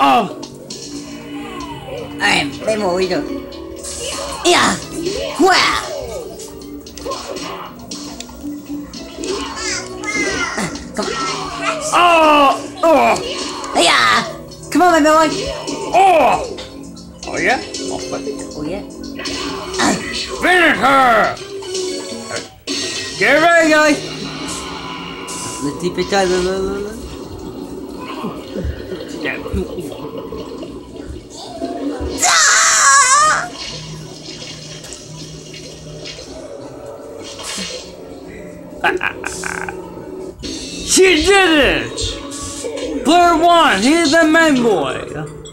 Oh! Alright, maybe what we do. Yeah! Wow! Come on. Oh! Oh! Yeah! Come on, my boy! Oh! Oh yeah? Oh. Oh, yeah? Finish her! Get ready, guys! Let's deep it down. She did it! Player one, he's the main boy.